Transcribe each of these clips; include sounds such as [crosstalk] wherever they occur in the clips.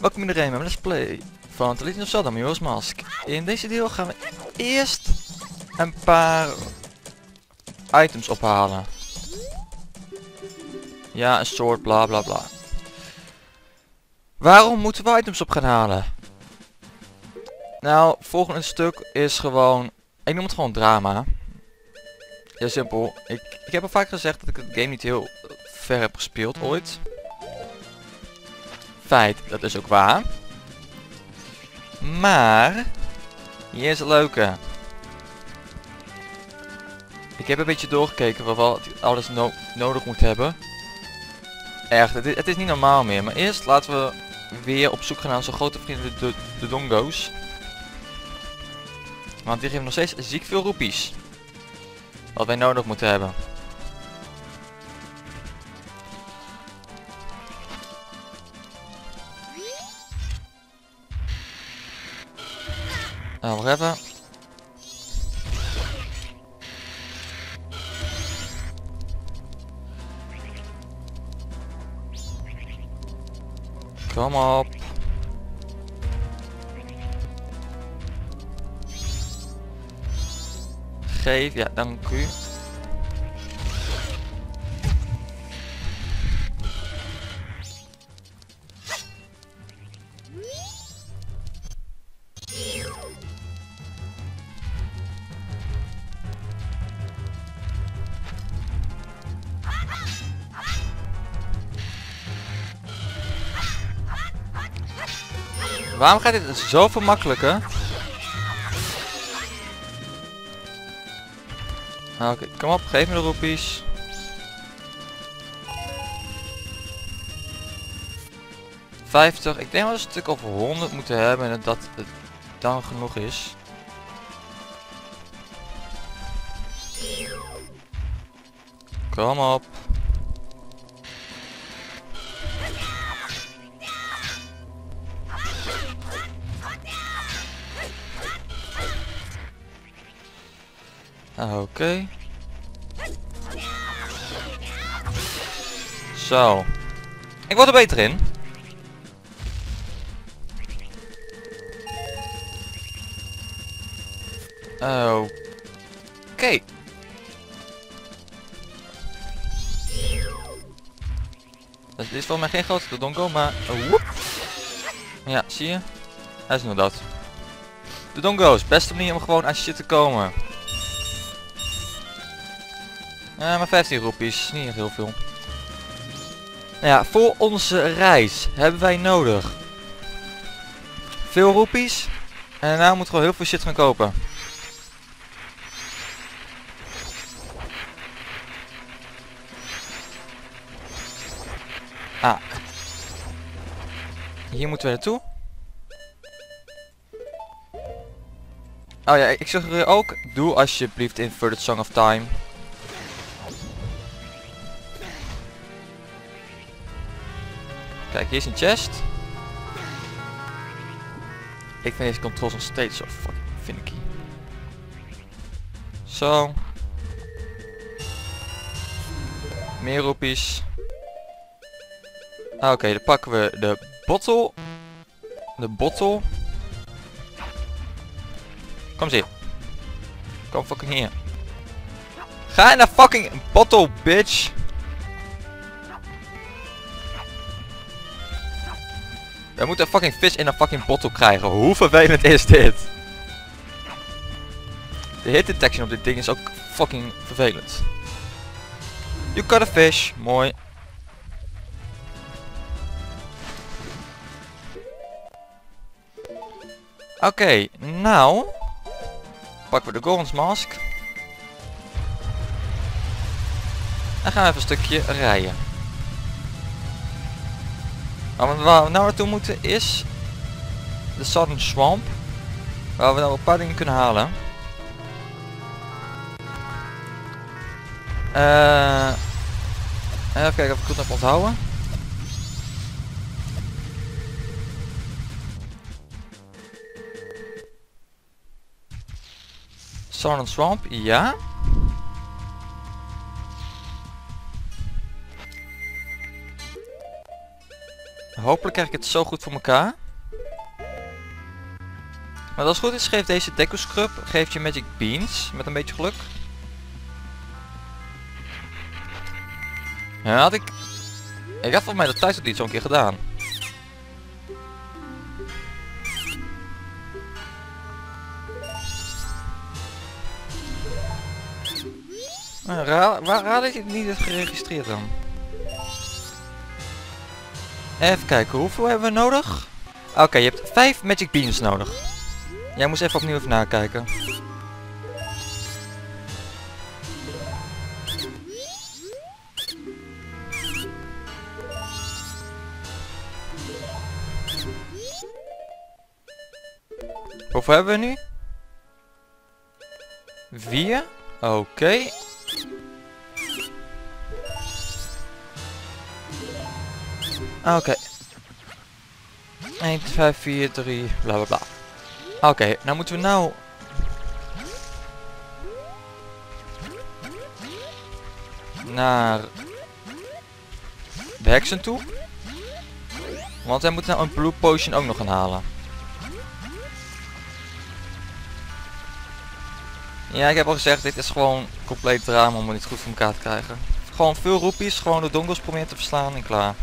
Welkom iedereen bij Let's Play van The Legend of Zelda Majora's Mask. In deze deel gaan we eerst een paar items ophalen. Ja, een soort bla bla bla. Waarom moeten we items op gaan halen? Nou, volgende stuk is gewoon... Ik noem het gewoon drama. Heel simpel. Ik, ik heb al vaak gezegd dat ik het game niet heel ver heb gespeeld ooit. Feit, dat is ook waar. Maar... Hier is het leuke. Ik heb een beetje doorgekeken wat we alles no nodig moet hebben. Echt, het is, het is niet normaal meer. Maar eerst laten we weer op zoek gaan naar onze grote vrienden de, de dongo's. Want die geven nog steeds ziek veel roepies. Wat wij nodig moeten hebben. Nou, wacht even. Kom op. Geef, ja, dank u. Waarom gaat dit zoveel makkelijker? Ah, oké, kom op, geef me de roepies. Vijftig, ik denk wel een stuk of 100 moeten hebben en dat het dan genoeg is. Kom op. Oké. Zo. Ik word er beter in. Oké. Dus dit is voor mij geen grote dongo, maar... Oh, ja, zie je? Hij is dat. De dongo's, beste manier om gewoon je zit te komen. Ja, maar 15 roepies, niet heel veel. Nou ja, voor onze reis hebben wij nodig veel roepies. En daarna moeten we heel veel shit gaan kopen. Ah. Hier moeten we naartoe. Oh ja, ik zeg ook, doe alsjeblieft Inverted Song of Time. Kijk, hier is een chest. Ik vind deze controls nog steeds zo fucking finicky. Zo. Meer roepies. Ah, Oké, dan pakken we de bottle. De bottle. Kom hier. Kom fucking hier. Ga naar fucking bottle, bitch. We moeten een fucking vis in een fucking bottle krijgen. Hoe vervelend is dit? De hit detection op dit ding is ook fucking vervelend. You got a fish. Mooi. Oké, nou pakken we de Goron's Mask. En gaan we even een stukje rijden. Waar we, waar we nou naartoe moeten is de Southern Swamp. Waar we nou een paar dingen kunnen halen. Uh, even kijken of ik het goed heb onthouden. Southern Swamp, ja. Hopelijk krijg ik het zo goed voor elkaar. Maar als het goed is geeft deze Deku Scrub geeft je Magic Beans met een beetje geluk. Had ik... Ik had volgens mij dat thuis het niet zo'n keer gedaan. Maar raar, waar raad ik het niet geregistreerd dan? Even kijken, hoeveel hebben we nodig? Oké, je hebt 5 Magic Beans nodig. Jij moest even opnieuw even nakijken. Hoeveel hebben we nu? 4. Oké. Oké. 1, 5, 4, 3, bla bla bla. Oké, nou moeten we nou... Naar... De heksen toe. Want hij moet nou een blue potion ook nog gaan halen. Ja, ik heb al gezegd, dit is gewoon compleet drama om het goed voor elkaar te krijgen. Gewoon veel roepies, gewoon de dongos proberen te verslaan en klaar.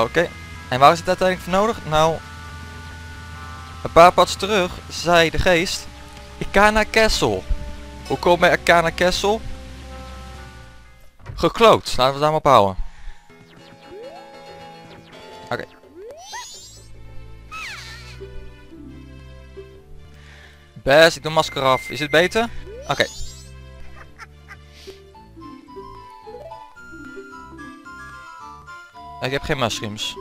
Oké. En waar is het uiteindelijk voor nodig? Nou, een paar pads terug zei de geest Ikana Castle. Hoe kom bij Ikana Castle? Gekloot. Laten we daar maar op. Oké. Best, ik doe masker af. Is het beter? Oké. Ik heb geen mushrooms.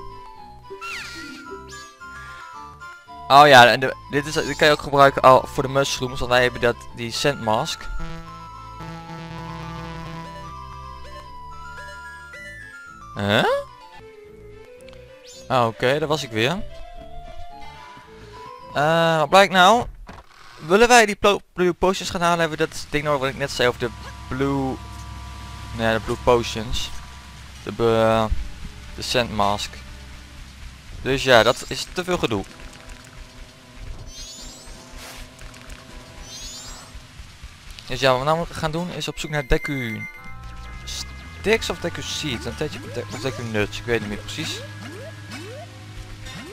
Oh ja, en dit, is, dit kan je ook gebruiken al voor de mushrooms, want wij hebben dat, die scent mask. Huh? Ah, oké, daar was ik weer. Uh, wat blijkt nou? Willen wij die blue potions gaan halen, hebben we dat ding nodig wat ik net zei over de blue... Nee, de blue potions. De, de scent mask. Dus ja, dat is te veel gedoe. Dus ja, wat we nou gaan doen is op zoek naar Deku Sticks of Deku Seeds. Een tijdje of Deku Nuts, ik weet niet precies.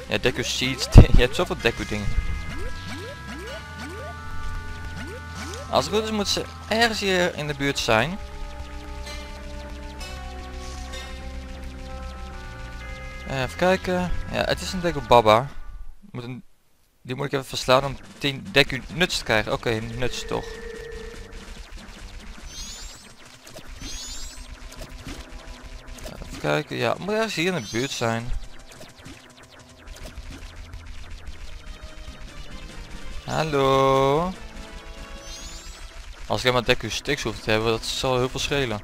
Ja, Deku Seeds, [laughs] je hebt zoveel Deku dingen. Als het goed is moet ze ergens hier in de buurt zijn. Even kijken. Ja, het is een Deku Baba. Moet een, die moet ik even verslaan om 10 Deku Nuts te krijgen. Oké, okay, nuts toch. Even kijken. Ja, moet ergens hier in de buurt zijn. Hallo. Als ik helemaal Deku Sticks hoef te hebben, dat zal heel veel schelen.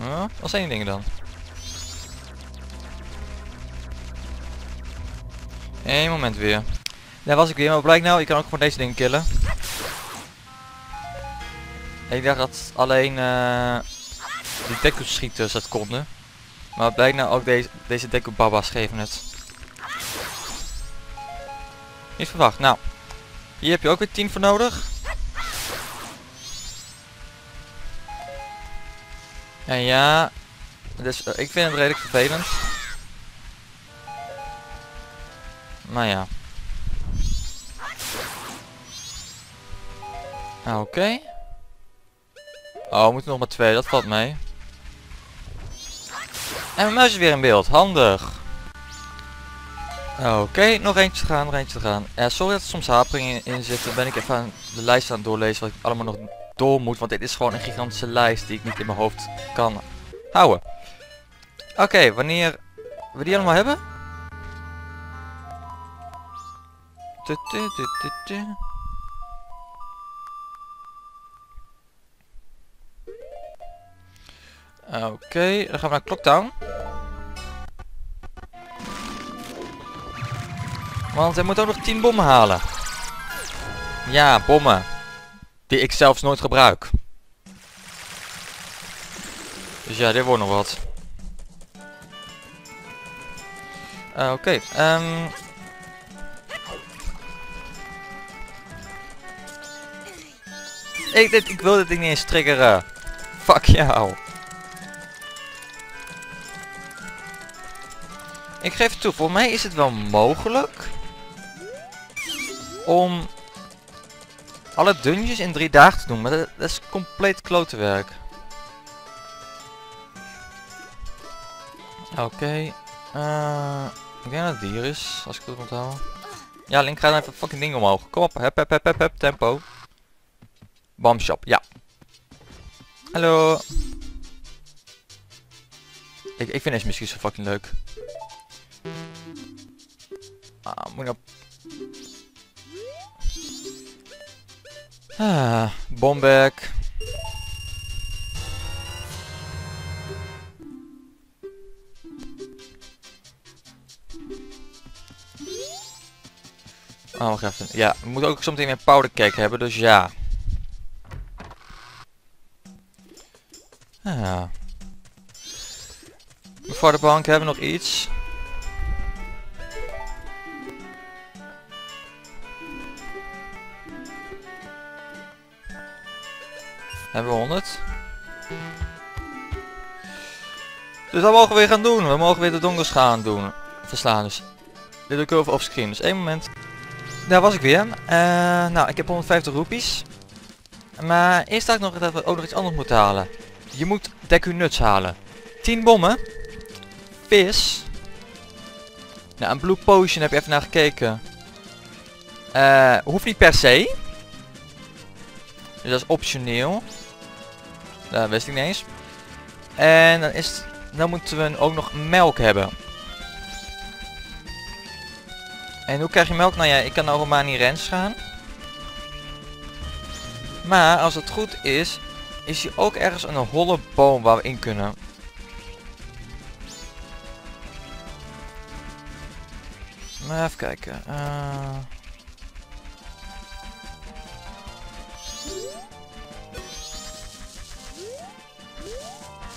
Ja, wat zijn die dingen dan? Eén moment weer. Daar was ik weer, maar blijkt nou, je kan ook gewoon deze dingen killen. Ik dacht dat alleen uh, die Deku schieters dat konden. Maar blijkt nou ook deze, deze Deku Baba's geven het. Niet verwacht. Nou, hier heb je ook weer 10 voor nodig. En ja, dus uh, ik vind het redelijk vervelend. Maar ja. Ah, oké. Oh, we moeten nog maar twee, dat valt mee. En mijn muis is weer in beeld, handig. Oké, nog eentje te gaan, nog eentje te gaan. Uh, sorry dat er soms haperingen in, in zitten, ben ik even aan de lijst aan het doorlezen wat ik allemaal nog door moet. Want dit is gewoon een gigantische lijst die ik niet in mijn hoofd kan houden. Oké, wanneer we die allemaal hebben? Oké, dan gaan we naar Clocktown. Want hij moet ook nog 10 bommen halen. Ja, bommen. Die ik zelfs nooit gebruik. Dus ja, dit wordt nog wat. Uh, Oké, um... ik, dit, ik wil dit ding niet eens triggeren. Fuck jou. Ik geef toe, voor mij is het wel mogelijk om alle dungeons in drie dagen te doen, maar dat, is compleet klote werk. Oké, okay. uh, ik denk dat het dier is, als ik het onthoud. Ja, Link gaat even fucking ding omhoog. Kom op, hep hep hep hep hep, tempo. Bombshop, ja. Hallo. Ik, ik vind deze misschien zo fucking leuk. Ah, moet ik nou... Ah, bomback. Oh, wacht even. Ja, we moeten ook zometeen een powdercake hebben, dus ja. Ah. Voor de bank hebben we nog iets. Hebben we 100? Dus dat mogen we weer gaan doen. We mogen weer de dongers gaan doen. Verslaan dus. Dit doe ik over offscreen. Dus één moment. Daar was ik weer. Uh, nou, ik heb 150 roepies. Maar eerst dacht ik nog dat we ook nog iets anders moeten halen. Je moet Deku Nuts halen. 10 bommen. Vis. Nou, een Blue Potion heb je even naar gekeken. Uh, hoeft niet per se. Dus dat is optioneel. Dat wist ik niet eens. En dan, is, dan moeten we ook nog melk hebben. En hoe krijg je melk? Nou ja, ik kan nou maar niet rens gaan. Maar als het goed is, is hier ook ergens een holle boom waar we in kunnen. Maar even kijken. Uh...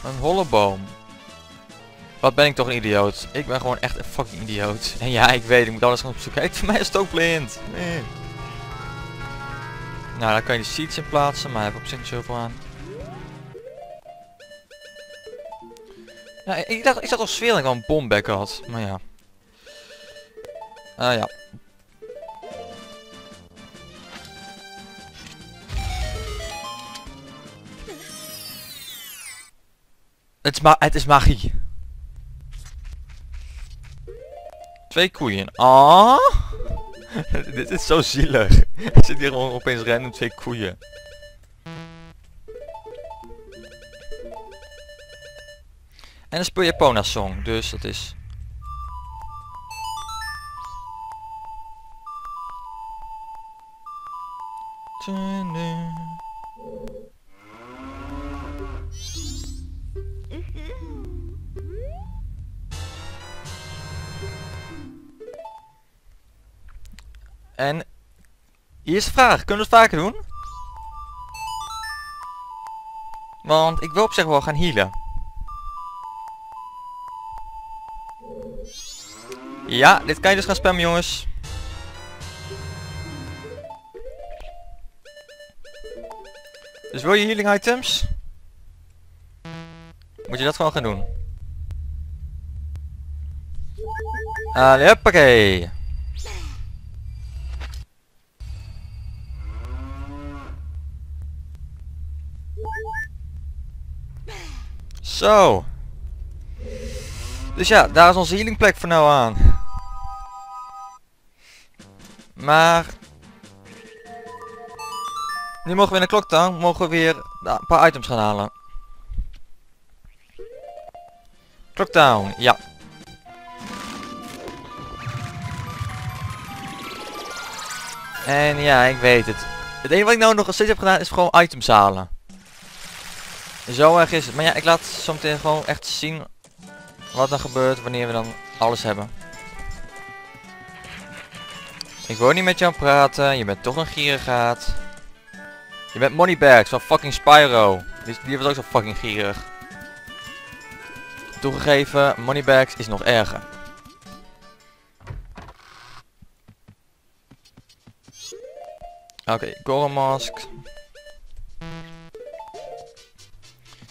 Een holle boom. Wat ben ik toch een idioot. Ik ben gewoon echt een fucking idioot. En [laughs] ja, ik weet, ik moet alles gaan opzoeken. Kijk, [laughs] voor mij is het ook blind. Nee. Nou, dan kan je de seeds in plaatsen, maar heb ik op zich niet zoveel aan. Ja, ik dacht, ik zat al sfeer dat ik al een bomback had. Maar ja. Ah ja. Het is, ma het is magie. Twee koeien. Ah. [laughs] Dit is zo zielig. Er zit hier gewoon opeens random twee koeien. En dan speel je Pona Song, dus dat is... En hier is de vraag, kunnen we het vaker doen? Want ik wil op zich wel gaan healen. Ja, dit kan je dus gaan spammen jongens. Dus wil je healing items? Moet je dat gewoon gaan doen. Allee, hoppakee. Zo. Dus ja, daar is onze healingplek voor nou aan. Maar... Nu mogen we in de kloktown, mogen we weer een paar items gaan halen. Clockdown, ja. En ja, ik weet het. Het enige wat ik nou nog steeds heb gedaan is gewoon items halen. Zo erg is het. Maar ja, ik laat zometeen gewoon echt zien wat er gebeurt wanneer we dan alles hebben. Ik wil niet met jou praten, je bent toch een gierigaat. Je bent Moneybags van fucking Spyro. Die, die was ook zo fucking gierig. Toegegeven, Moneybags is nog erger. Oké, okay, Mask.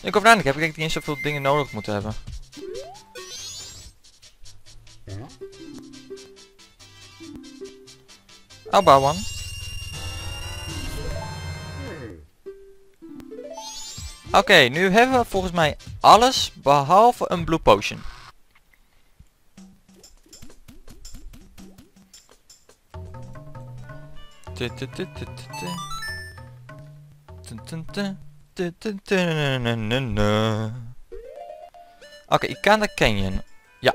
Ik hoef ik heb ik niet eens zoveel dingen nodig moeten hebben. Buy one. Oké, nu hebben we volgens mij alles behalve een blue potion. Kan de Canyon. Ja.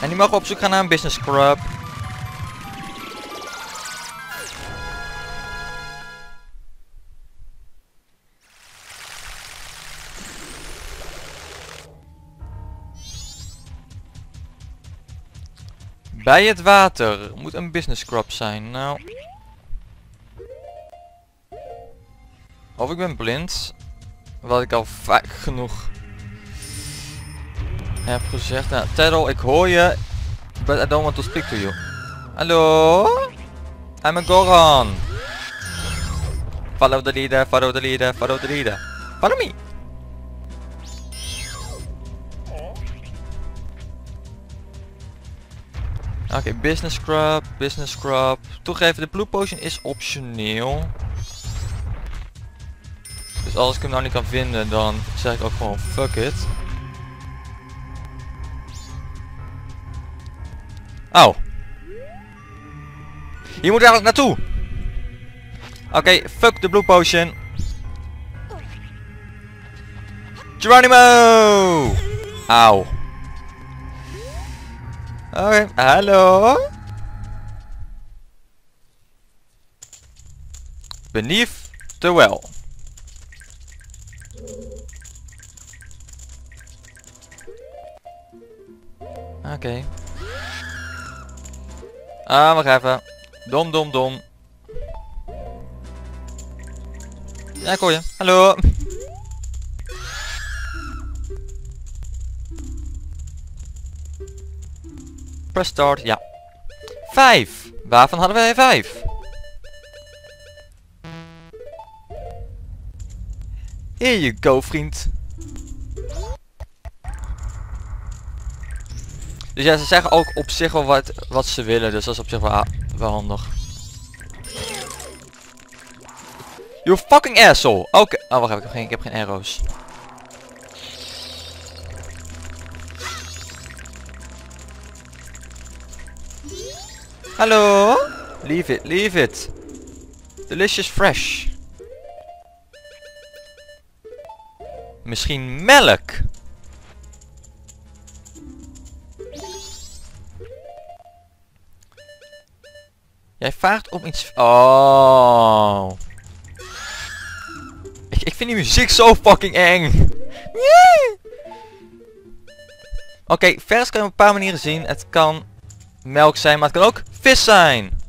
En die mogen op zoek gaan naar een business scrub. Bij het water. Moet een business scrub zijn. Nou. Of ik ben blind. Wat ik al vaak genoeg heb gezegd. Nou, Teddle, ik hoor je. But I don't want to speak to you. Hallo? I'm a Goron. Follow the leader, follow the leader, follow the leader. Follow me. Oké, business scrub, business scrub. Toegeven, de blue potion is optioneel. Dus als ik hem nou niet kan vinden, dan zeg ik ook gewoon fuck it. Oh. Hier moet eigenlijk naartoe. Oké, fuck de blue potion. Geronimo! Auw. Oké, hallo? Beneath the Oké. Okay. Ah, wacht even. Dom, dom, dom. Ja, ik hoor je. Hallo. Press start, ja. Vijf. Waarvan hadden wij vijf? Here you go, vriend. Dus ja, ze zeggen ook op zich wel wat, wat ze willen, dus dat is op zich wel, handig. You fucking asshole! Oké, oh wacht, ik heb geen, ik heb geen arrows. Hallo? Leave it, leave it. Delicious fresh. Misschien melk? Vraagt om iets... Oh. Ik, ik vind die muziek zo fucking eng. Yeah. Oké, okay, vers kan je op een paar manieren zien. Het kan melk zijn, maar het kan ook vis zijn.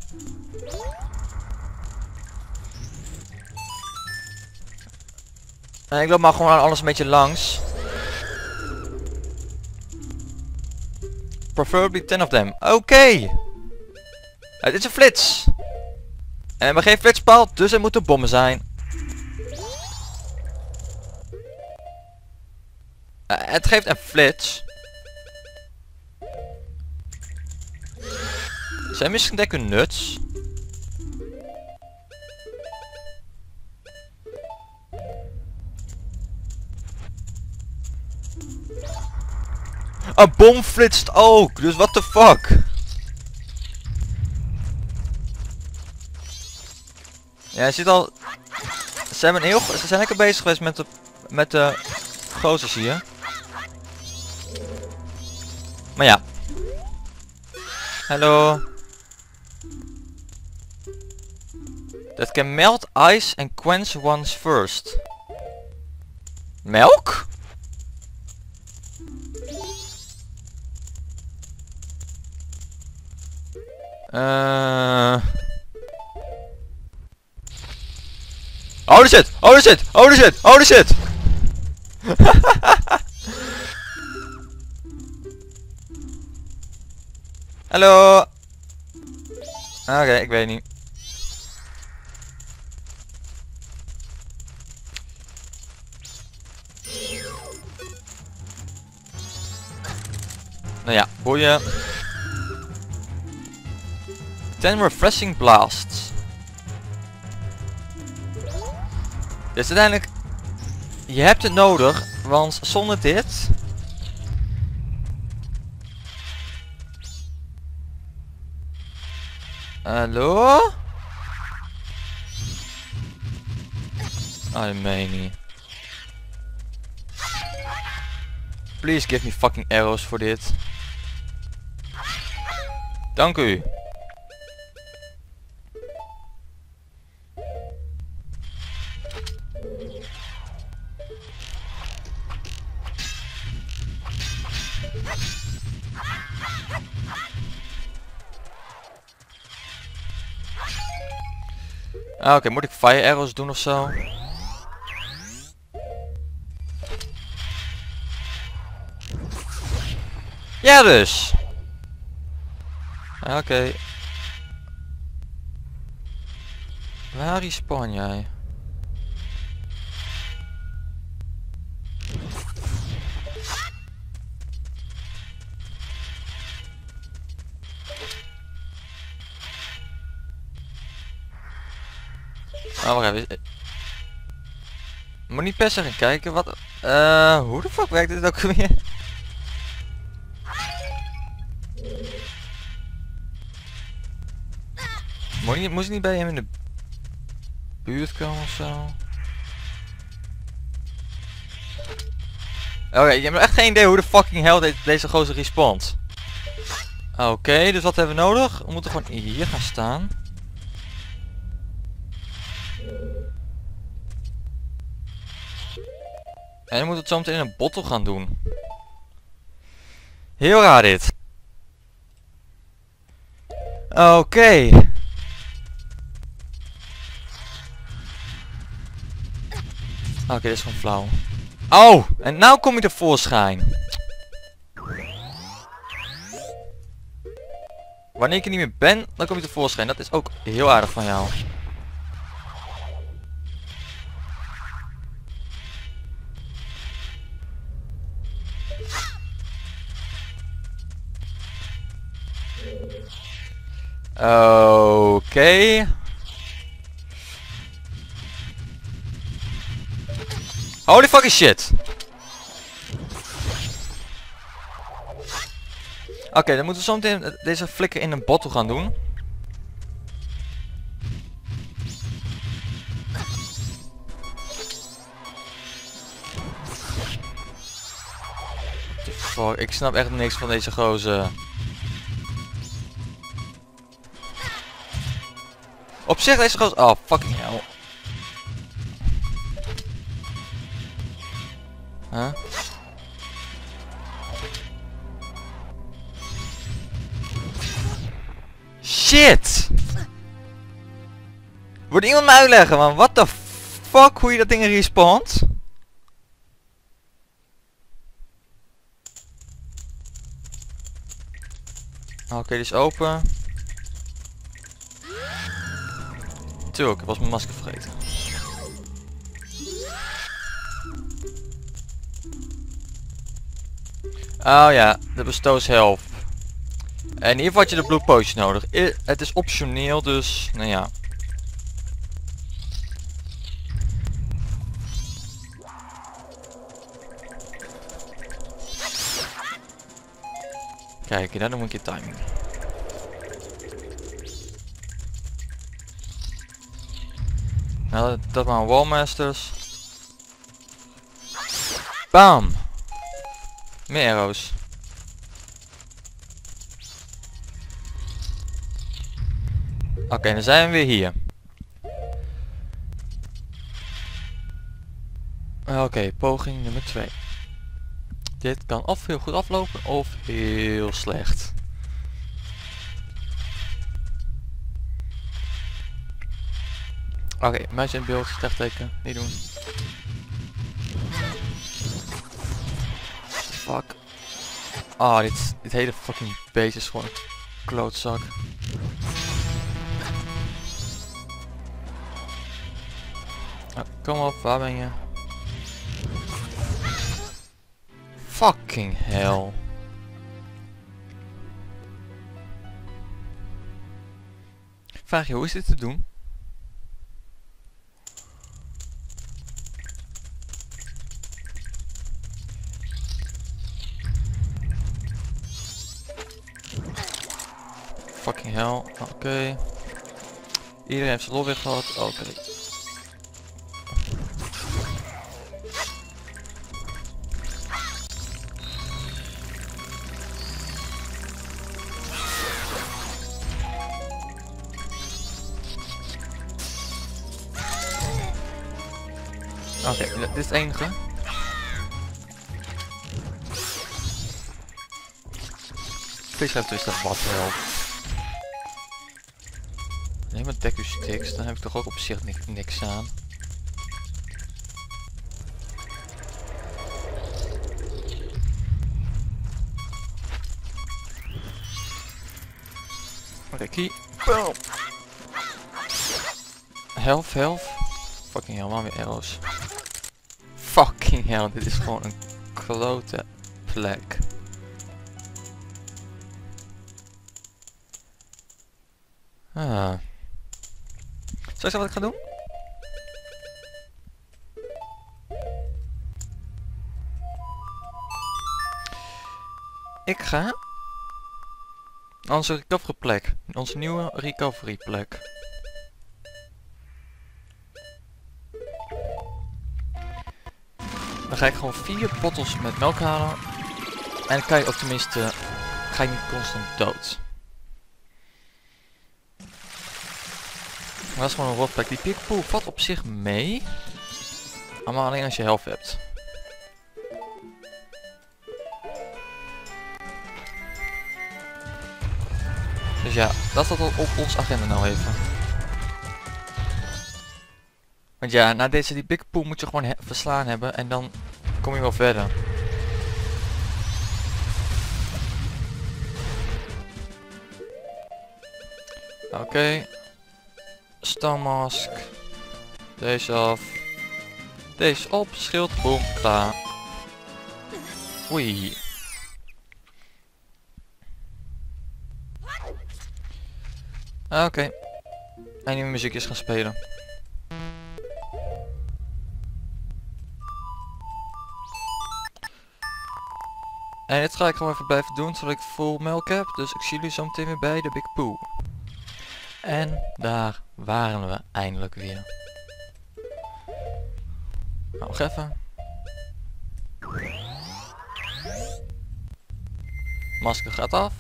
En ik loop maar gewoon alles een beetje langs. Preferably 10 of them. Oké. Het is een flits. En we geen flitspaal, dus er moeten bommen zijn. Uh, het geeft een flits. Zijn misschien dekken nuts? Een bom flitst ook, dus what the fuck? Ja, je ziet al... Ze, hebben heel, ze zijn lekker bezig geweest met de, met de gozers hier. Maar ja. Hallo. That can melt ice and quench one's first. Melk? Eh... Holy shit! Holy shit! Holy shit! Holy shit! [laughs] Hallo! Oké, ik weet niet. Nou ja, boeien. 10 refreshing blasts. Dus uiteindelijk, je hebt het nodig, want zonder dit... Hallo? I meen. Please give me fucking arrows voor dit. Dank u. Ah, Oké, moet ik fire arrows doen of zo? Ja dus! Ah, Oké. Waar respawn jij? Oh, wacht even. Moet niet per gaan kijken wat... eh hoe de fuck werkt dit ook weer? Moet je, moest niet bij hem in de buurt komen of zo? Oké, je hebt echt geen idee hoe de fucking hell de- deze gozer respawnt. Oké, dus wat hebben we nodig? We moeten gewoon hier gaan staan. En je moet het zo meteen in een bottle gaan doen. Heel raar dit. Oké. Oké, dit is gewoon flauw. Oh, en nou kom je tevoorschijn. Wanneer ik er niet meer ben, dan kom je tevoorschijn. Dat is ook heel aardig van jou. Oké. Holy fucking shit. Oké, dan moeten we zometeen deze flikker in een bottle gaan doen. Fuck, ik snap echt niks van deze gozer. Op zich deze gozer... Oh, fucking hell. Huh? Shit! Wordt iemand me uitleggen man, what the fuck hoe je dat ding respawnt? Oké, die is open. Tuurlijk, ik was mijn masker vergeten. Oh ja, de bestoos health. En geval had je de blue nodig. Het is optioneel, dus nou ja. Kijk, dan moet je timing. Nou, dat waren Wallmasters. Bam! Meer arrows. Oké, dan zijn we weer hier. Oké, poging nummer 2. Dit kan of heel goed aflopen of heel slecht. Oké, muisje in beeld, slecht niet doen. Fuck. Ah, dit, dit hele fucking beest is gewoon een klootzak. Ah, kom op, waar ben je? Fucking hell. Vraag je, hoe is dit te doen? Fucking hell, oké. Iedereen heeft zijn lobby gehad, oké. Oké, dit is het enige. Please have twist of wat wel. Neem maar deku sticks, dan heb ik toch ook op zich niks, aan. Key. Boom. Health, health. Fucking hell, man weer arrows. Fucking hell, dit is gewoon een klote plek. Ah. Zal ik wat ik ga doen? Ik ga onze recovery plek, onze nieuwe recovery plek. Dan ga ik gewoon vier bottles met melk halen. En dan kan je ook tenminste, ga je niet constant dood. Dat is gewoon een rotplek. Die pikpoel valt op zich mee. Maar alleen als je helft hebt. Dus ja, dat staat op ons agenda nou even. Want ja, na deze die big pool moet je gewoon verslaan hebben en dan kom je wel verder. Oké. Stammask. Deze af. Deze op. Schild. Boom. Klaar. Oei. Oké. Okay. En nieuwe muziekjes gaan spelen. En dit ga ik gewoon even blijven doen zodat ik full melk heb. Dus ik zie jullie zo meteen weer bij de Big Poo. En daar waren we eindelijk weer. Nou, even. Masker gaat af.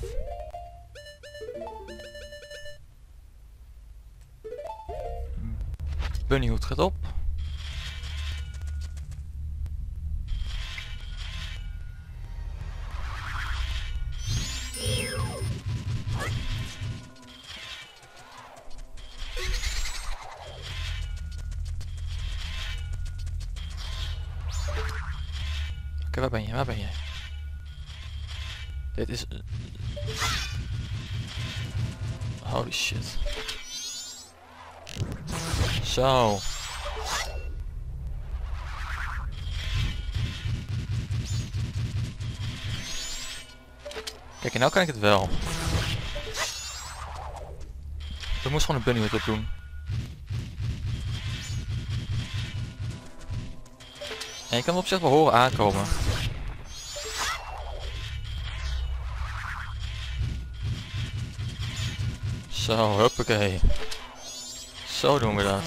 Bunnyhoed gaat op. Dit is... Holy shit. Zo. Kijk, en nou kan ik het wel. We moest gewoon een bunny met doen. En je kan hem op zich wel horen aankomen. Zo, huppakee. Zo doen we dat.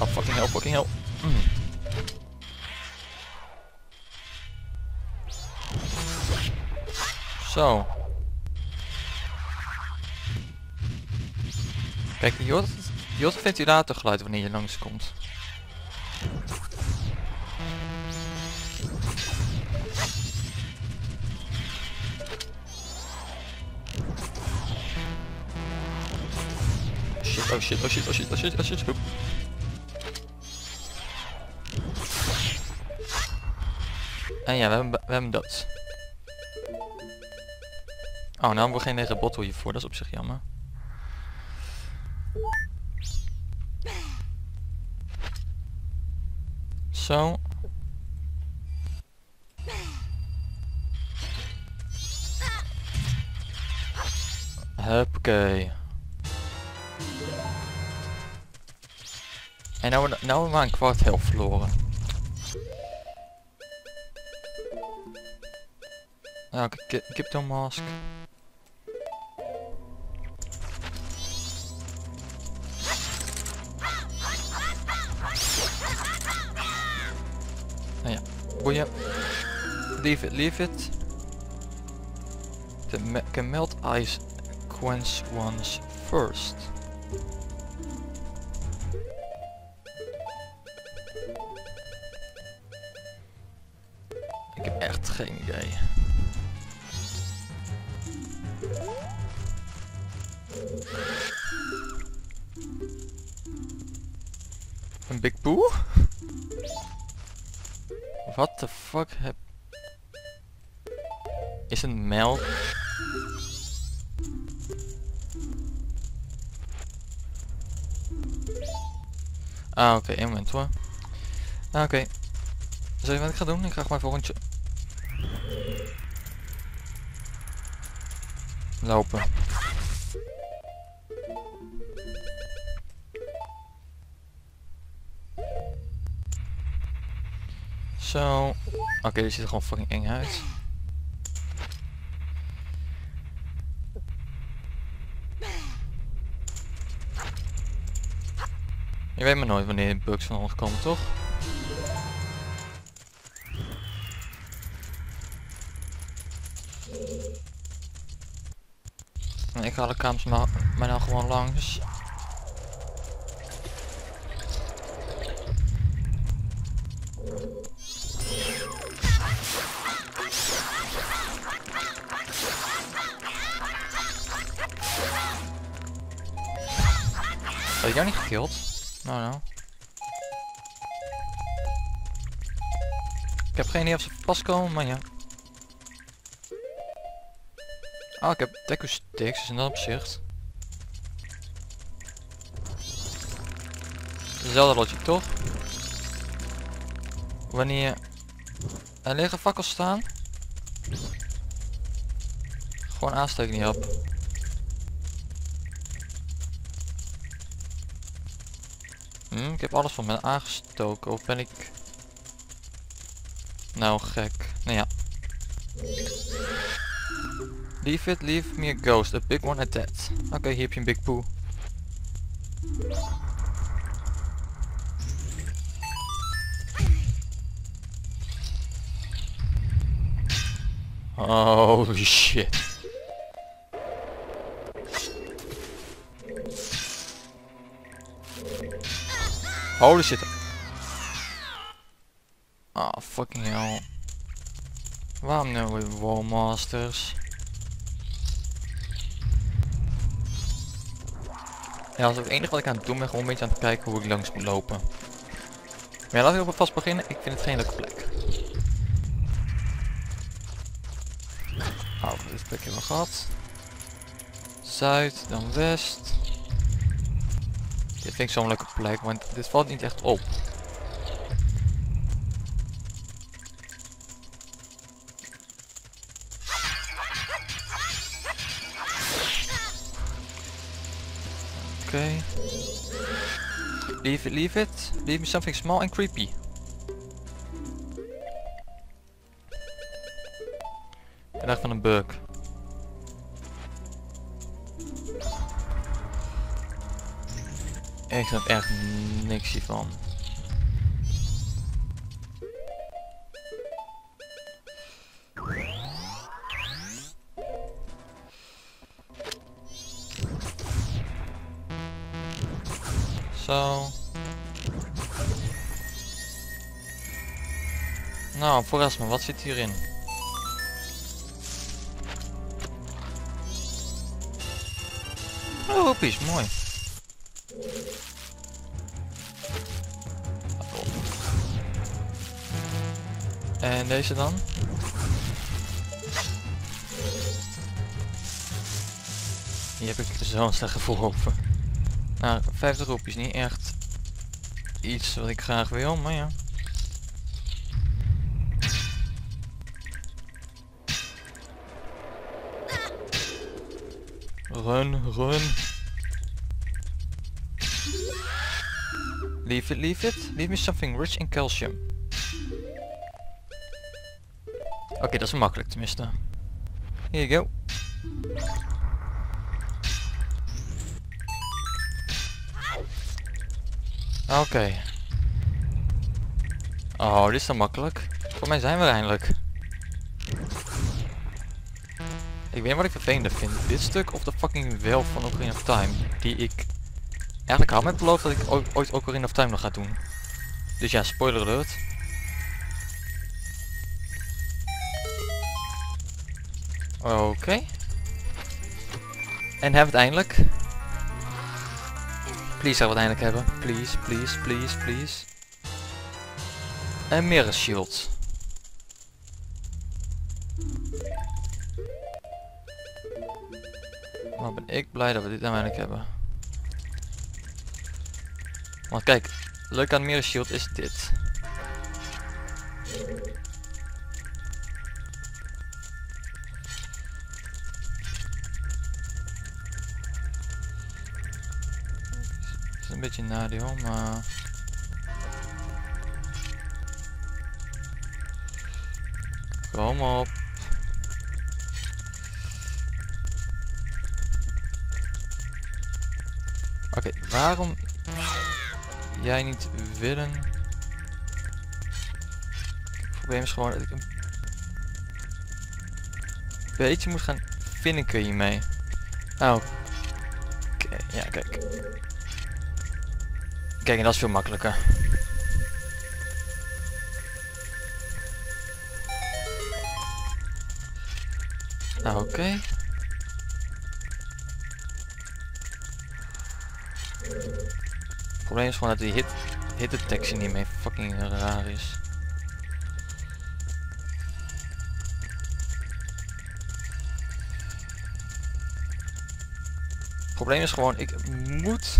Oh, fucking hell, fucking hell. Mm. Zo. Kijk, je hoort, je hoort ventilatorgeluid wanneer je langskomt. Oh shit, oh shit, oh shit, oh shit, oh shit. En ja, we hebben, we hebben dat. Oh, nou hebben we geen lege bottle hiervoor, dat is op zich jammer. Zo. Huppakee. En nou, nou we maar een kwart helft verloren. Nou, ik, heb de mask. Nou ja, boeien. Leave it, leave it. The can melt ice quench ones first. Geen idee. Een Big Boo? What the fuck heb... Is een melk? Ah oké, één moment hoor. Ah, oké. Zal je wat ik ga doen? Ik ga gewoon even Lopen. Zo. Oké, dit ziet er gewoon fucking eng uit. Je weet maar nooit wanneer bugs van ons komen, toch? Ik haal de kamers maar, maar nou gewoon langs. Had ik jou niet gekild? Nou nou. Ik heb geen idee of ze pas komen, maar ja. Oh, ik heb Deku sticks, in dat opzicht. Dezelfde logic toch? Wanneer er lege fakkels staan. Gewoon aansteken niet op. Hm, ik heb alles van me aangestoken. Of ben ik... Nou gek. Nou ja. Leave it, leave me a ghost. A big one at that. Okay, hier heb big poo. Holy shit. Holy shit. Oh, fucking hell. Waarom nou weer Wallmasters? Ja, dat is het enige wat ik aan het doen ben. Gewoon een beetje aan het kijken hoe ik langs moet lopen. Maar ja, laten we vast beginnen. Ik vind het geen leuke plek. Oh, dit plek hebben we gehad. Zuid, dan west. Dit vind ik zo'n leuke plek, want dit valt niet echt op. Leave it, leave it. Leave me something small and creepy. Ik dacht van een bug. Ik snap echt niks hiervan. Zo. Nou, verras wat zit hierin? Oh, hoepies, mooi. En deze dan? Die heb ik dus zo'n slecht gevoel over. Nou, 50 roepjes, niet echt iets wat ik graag wil, maar ja. Run, run. Leave it, leave it. Leave me something rich in calcium. Oké, dat is makkelijk tenminste. Here you go. Oké. Oh, dit is dan makkelijk. Voor mij zijn we eindelijk. Ik weet niet wat ik vervelender vind. Dit stuk of de fucking wel van Ocarina of Time. Die ik eigenlijk had met beloofd dat ik ooit, Ocarina of Time nog ga doen. Dus ja, spoiler alert. Oké. En hebben we het eindelijk. Please zou we het eindelijk hebben. Please, please, please, please. En meer shield. Maar ben ik blij dat we dit eindelijk hebben. Want kijk, leuk aan meer shield is dit. is een beetje een nadeel, maar... Kom op. Oké, waarom jij niet willen? Het probleem is gewoon dat ik een beetje moet gaan finniken hiermee. Oh. Oké, ja kijk. Kijk, en dat is veel makkelijker. Nou, oké. Probleem is gewoon dat die hit, hit detectie niet meer fucking raar is. Probleem is gewoon, ik moet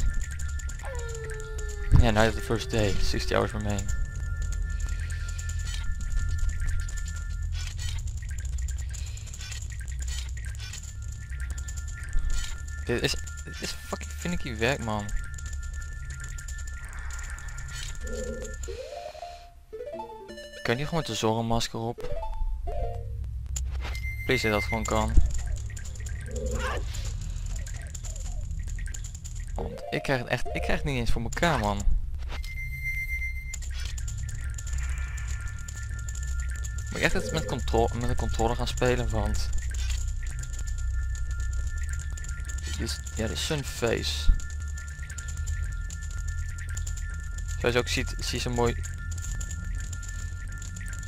Yeah, night of the first day. 60 hours remain. Dit is, dit is fucking finicky werk, man. Kan je niet gewoon met de zorgenmasker op? Please dat dat gewoon kan. Want ik krijg het echt, ik krijg niet eens voor elkaar man. Moet ik echt het met, controle, met de controle gaan spelen, want... Ja, de Sunface. Zoals je ook ziet, zie zo mooi...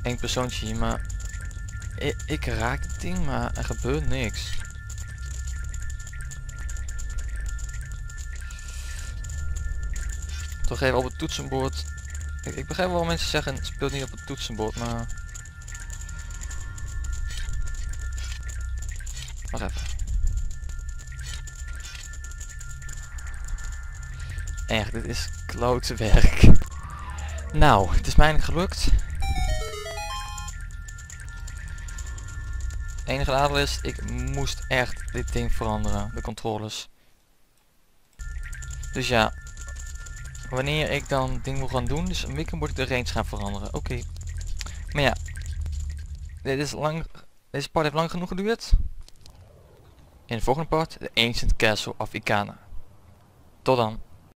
Eén persoontje hier, maar... Ik, ik raak het ding, maar er gebeurt niks. Toch even op het toetsenbord. Ik, ik begrijp wel mensen zeggen speelt niet op het toetsenbord, maar... Wacht even. Echt, dit is klote werk. Nou, het is mij gelukt. Enige nadeel is, ik moest echt dit ding veranderen, de controles. Dus ja, wanneer ik dan ding wil gaan doen. Dus een week moet ik de range gaan veranderen. Oké. Maar ja. Dit is lang, deze part heeft lang genoeg geduurd. In de volgende part, de Ancient Castle of Ikana. Tot dan.